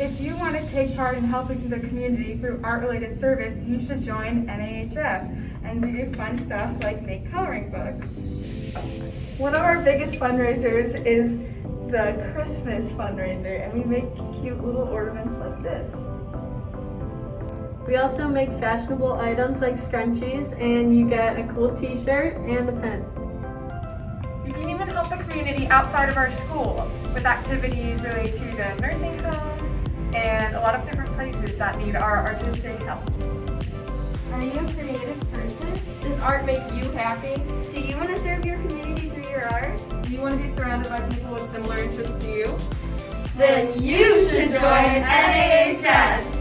If you want to take part in helping the community through art-related service, you should join NAHS. And we do fun stuff like make coloring books. One of our biggest fundraisers is the Christmas fundraiser, and we make cute little ornaments like this. We also make fashionable items like scrunchies, and you get a cool t-shirt and a pen. You can even help the community outside of our school with activities related to the nursing home and a lot of different places that need our artistic help. Are you a creative person? Does art make you happy? Do you want to serve your community through your art? Do you want to be surrounded by people with similar interests to you? Then you should join NAHS!